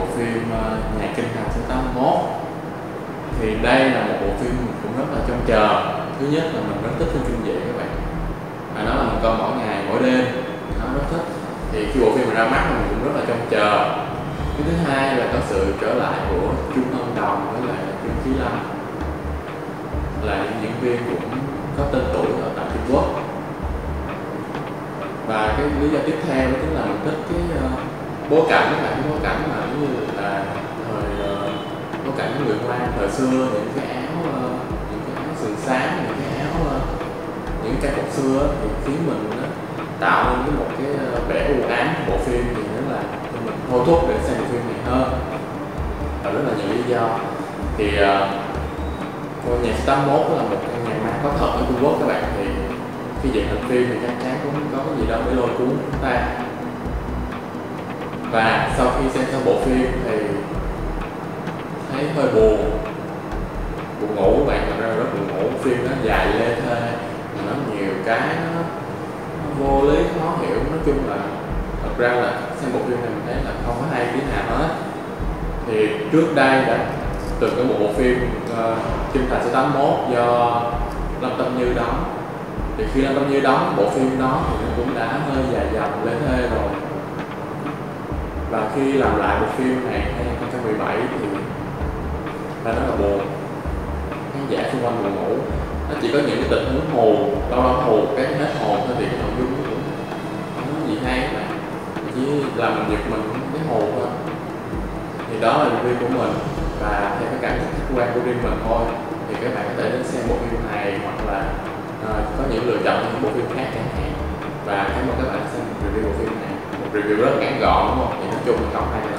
bộ phim ờ, Nhà Kinh Thành số 81 Thì đây là một bộ phim mình cũng rất là trông chờ. Thứ nhất là mình rất thích phim kinh dị các bạn. Và nó là mình coi mỗi ngày, mỗi đêm. Nó rất thích. Thì khi bộ phim mình ra mắt mình cũng rất là trông chờ. Cái thứ hai là có sự trở lại của Trung Ân Đồng với lại Trương Chí Lâm. Là những diễn viên cũng có tên tuổi ở tại Trung Quốc. Và cái lý do tiếp theo đó chính là mình thích cái uh, bối cảnh mà bạn cái bối cảnh mà giống như là thời uh, những người hoa thời xưa những cái áo ờ, những cái áo sườn sáng những cái áo ờ, những cái trang phục xưa thì khiến mình nó tạo nên cái một cái ờ, vẻ u ám của bộ phim thì nó là mình thôi thúc để xem bộ phim này hơn. Và rất là nhiều lý do. Thì uh, ngôi nhà số 81 là một căn nhà ma có thật ở Trung Quốc các bạn. Thì khi dựng thành phim thì chắc chắn cũng có cái gì đó để lôi cuốn chúng ta. Và sau khi xem xong bộ phim thì thấy hơi buồn. Buồn ngủ các bạn thật ra rất buồn ngủ. Phim nó dài lê thê mà nó nhiều cái nó, nó vô lý khó hiểu. Nói chung là thật ra là xem bộ phim này mình thấy là không có hay tí nào hết. Thì trước đây đã từng có một bộ phim ờ, uh, Kim Thành số 81 do Lâm Tâm Như đóng. Thì khi Lâm Tâm Như đóng bộ phim đó thì nó cũng đã hơi dài dòng lên thê rồi. Và khi làm lại bộ phim này 2017 thì và nó là buồn. Khán giả xung quanh buồn ngủ. Nó chỉ có những cái tình huống hù lâu lâu hù cái hết hồn thôi thì cái nội dung nó cũng không có gì hay mà chỉ làm mình mình cái hù thôi. Thì đó là review của mình. Và theo cái cảm nhận khách quan của riêng mình thôi thì các bạn có thể đến xem bộ phim này hoặc là uh, có những lựa chọn những bộ phim khác chẳng hạn. Và cảm ơn các bạn xem review bộ phim này. Một review rất ngắn gọn đúng không? Thì nói chung là không hay là